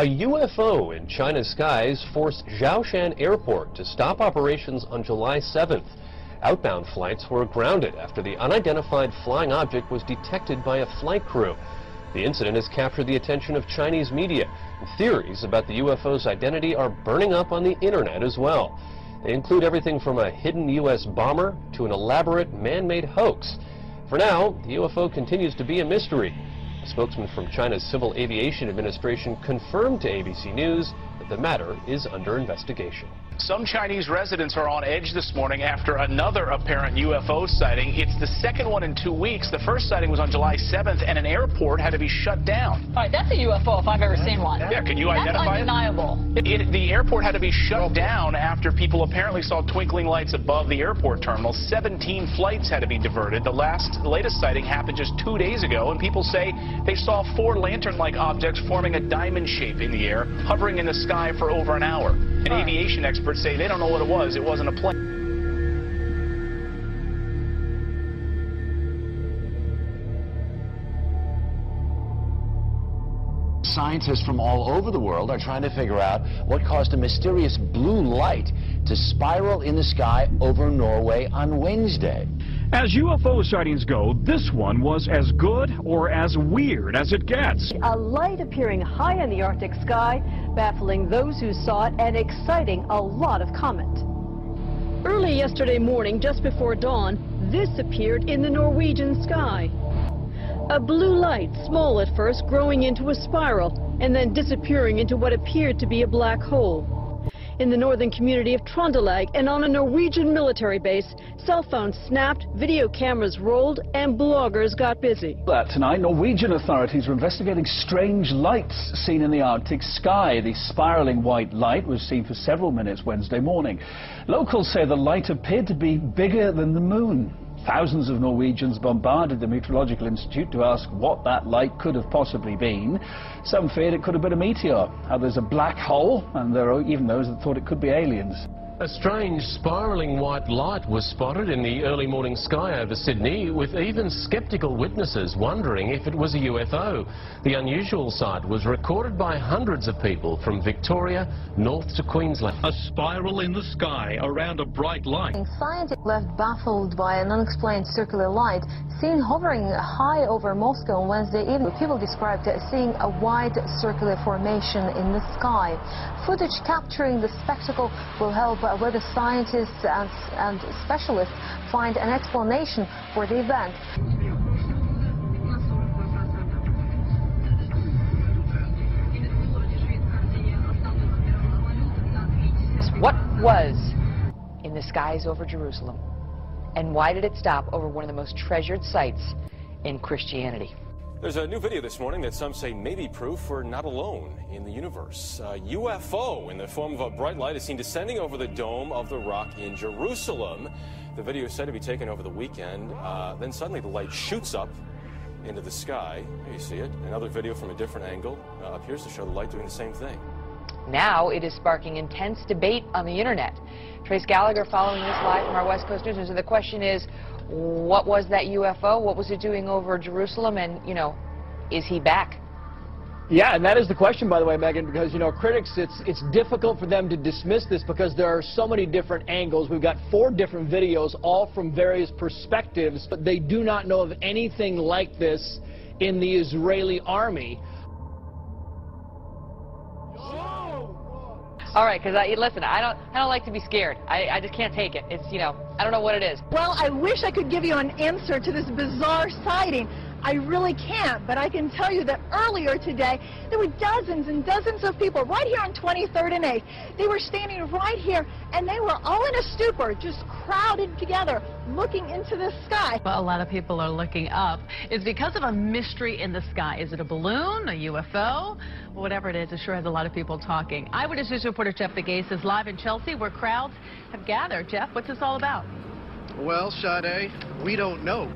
A UFO in China's skies forced Xiaoshan Airport to stop operations on July 7th. Outbound flights were grounded after the unidentified flying object was detected by a flight crew. The incident has captured the attention of Chinese media. Theories about the UFO's identity are burning up on the internet as well. They include everything from a hidden U.S. bomber to an elaborate man-made hoax. For now, the UFO continues to be a mystery. A spokesman from China's Civil Aviation Administration confirmed to ABC News that the matter is under investigation. Some Chinese residents are on edge this morning after another apparent UFO sighting. It's the second one in two weeks. The first sighting was on July 7th, and an airport had to be shut down. All right, that's a UFO if I've ever seen one. Yeah, can you that's identify undeniable. it? It, The airport had to be shut down after people apparently saw twinkling lights above the airport terminal. 17 flights had to be diverted. The last, latest sighting happened just two days ago, and people say they saw four lantern-like objects forming a diamond shape in the air, hovering in the sky for over an hour. And aviation experts say they don't know what it was. It wasn't a plane. Scientists from all over the world are trying to figure out what caused a mysterious blue light to spiral in the sky over Norway on Wednesday. As UFO sightings go, this one was as good or as weird as it gets. A light appearing high in the Arctic sky, baffling those who saw it and exciting a lot of comment. Early yesterday morning, just before dawn, this appeared in the Norwegian sky. A blue light, small at first, growing into a spiral, and then disappearing into what appeared to be a black hole. In the northern community of Trondelag and on a Norwegian military base, cell phones snapped, video cameras rolled, and bloggers got busy. That tonight, Norwegian authorities are investigating strange lights seen in the Arctic sky. The spiraling white light was seen for several minutes Wednesday morning. Locals say the light appeared to be bigger than the moon. Thousands of Norwegians bombarded the Meteorological Institute to ask what that light could have possibly been. Some feared it could have been a meteor, others a black hole, and there are even those that thought it could be aliens. A strange spiraling white light was spotted in the early morning sky over Sydney, with even skeptical witnesses wondering if it was a UFO. The unusual sight was recorded by hundreds of people from Victoria north to Queensland. A spiral in the sky around a bright light. Scientists left baffled by an unexplained circular light seen hovering high over Moscow on Wednesday evening. People described seeing a wide circular formation in the sky. Footage capturing the spectacle will help Uh, whether scientists and, and specialists find an explanation for the event. What was in the skies over Jerusalem? And why did it stop over one of the most treasured sites in Christianity? There's a new video this morning that some say may be proof we're not alone in the universe. A UFO in the form of a bright light is seen descending over the Dome of the Rock in Jerusalem. The video is said to be taken over the weekend. Uh, then suddenly the light shoots up into the sky. You see it. Another video from a different angle uh, appears to show the light doing the same thing. Now it is sparking intense debate on the internet. Trace Gallagher following this live from our West Coast News. So the question is, what was that UFO? What was it doing over Jerusalem? And, you know, is he back? Yeah, and that is the question, by the way, Megyn, because, you know, critics, it's, it's difficult for them to dismiss this because there are so many different angles. We've got four different videos, all from various perspectives, but they do not know of anything like this in the Israeli army. All right, because listen, I don't, I don't like to be scared. I, I just can't take it. It's, you know, I don't know what it is. Well, I wish I could give you an answer to this bizarre sighting. I really can't, but I can tell you that earlier today, there were dozens and dozens of people right here on 23rd and 8th. They were standing right here, and they were all in a stupor, just crowded together, looking into the sky. Well, a lot of people are looking up. It's because of a mystery in the sky. Is it a balloon, a UFO? Whatever it is, it sure has a lot of people talking. Eyewitness News reporter Jeff DeGase is live in Chelsea, where crowds have gathered. Jeff, what's this all about? Well, Sade, we don't know.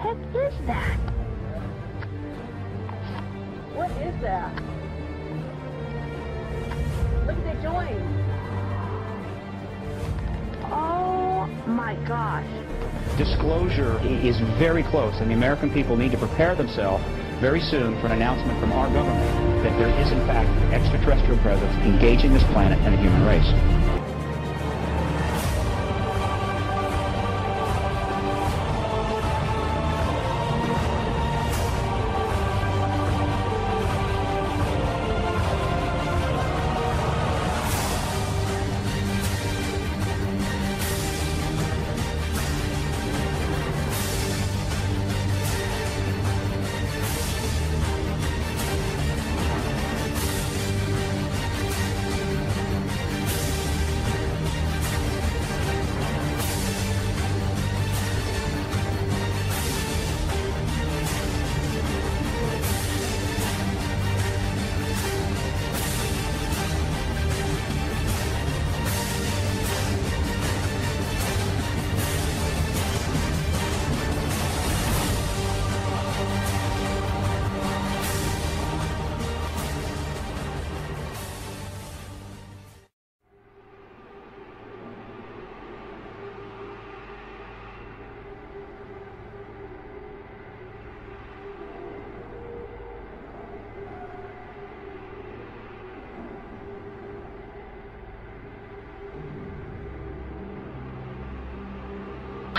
Heck is that? What is that? Look at the joint. Oh my gosh. Disclosure is very close, and the American people need to prepare themselves very soon for an announcement from our government that there is, in fact, an extraterrestrial presence engaging this planet and the human race.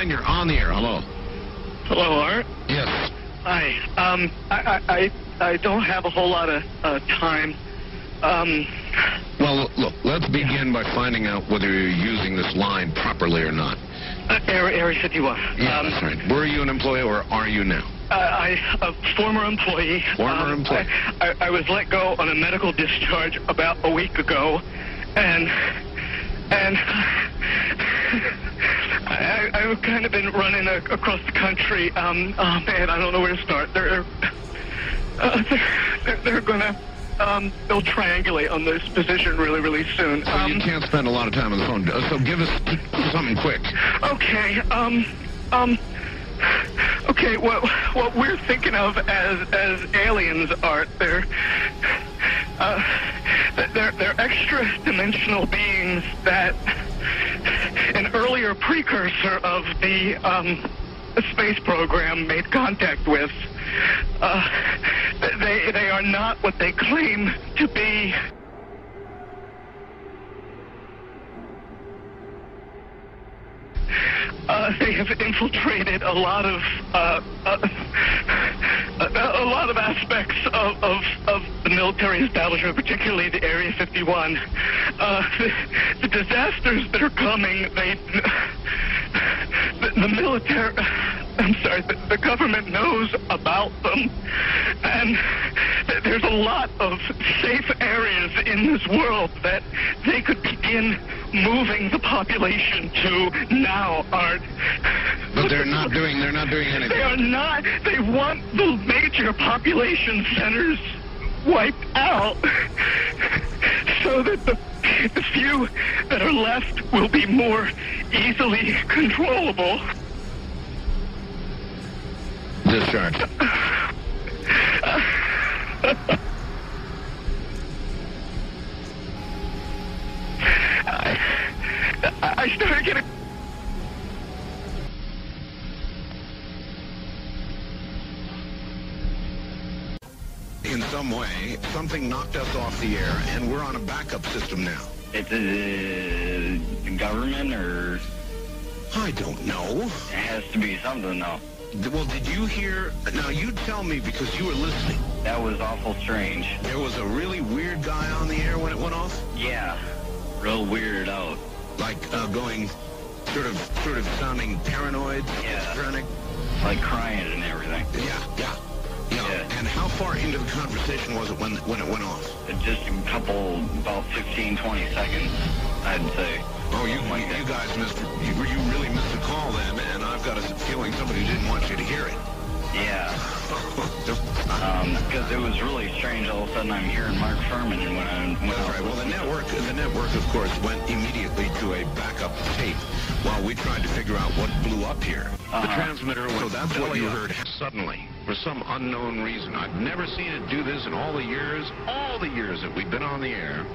And you're on the air. Hello. Hello, Art. Yes. Hi. Um, I, I, I, I don't have a whole lot of uh, time. Um, Well, look, let's begin by finding out whether you're using this line properly or not. uh, Area, Area 51. Yeah, um, that's right. Were you an employee or are you now? Uh, I, a former employee. Former um, employee. I, I, I was let go on a medical discharge about a week ago, and and I, I've kind of been running a, across the country. Um, oh man, I don't know where to start. They're uh, they're, they're gonna um, they'll triangulate on this position really, really soon. So you can't spend a lot of time on the phone. Uh, So give us something quick. Okay, um, um, okay, what, what we're thinking of as, as aliens are, they're, uh, they're, they're extra dimensional beings that an earlier precursor of the, um, space program made contact with. Uh, they, they are not what they claim to be. Uh, they have infiltrated a lot of uh, uh, a lot of aspects of, of, of the military establishment, particularly the Area 51. Uh, the, the disasters that are coming, they the, the military. I'm sorry, the, the government knows about them, and th- there's a lot of safe areas in this world that they could begin moving the population to now, Art. But they're not doing. They're not doing anything. They are not. They want the major population centers wiped out so that the, the few that are left will be more easily controllable. Discharge. I, I started getting. In some way, something knocked us off the air, and we're on a backup system now. It's the government or I don't know. it has to be something though. Well, did you hear? Now you tell me because you were listening. That was awful strange. There was a really weird guy on the air when it went off. Yeah, real weirded out. Like uh, going, sort of, sort of sounding paranoid, yeah. schizophrenic. Like crying and everything. Yeah, yeah, yeah. And how far into the conversation was it when when it went off? Just a couple, about 15, 20 seconds, I'd say. Oh, you you guys missed. You, you really missed a call then, and I've got a feeling somebody didn't want you to hear it. Yeah. Because it was really strange. All of a sudden, I'm hearing Mark Fuhrman when I when That's right. Well, the network, the network, of course, went immediately to a backup tape while we tried to figure out what blew up here. The Uh-huh. transmitter went So that's what you up. heard suddenly, for some unknown reason. I've never seen it do this in all the years, all the years that we've been on the air.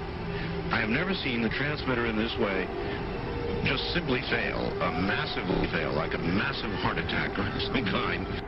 I have never seen the transmitter in this way just simply fail, a massively fail, like a massive heart attack or some kind.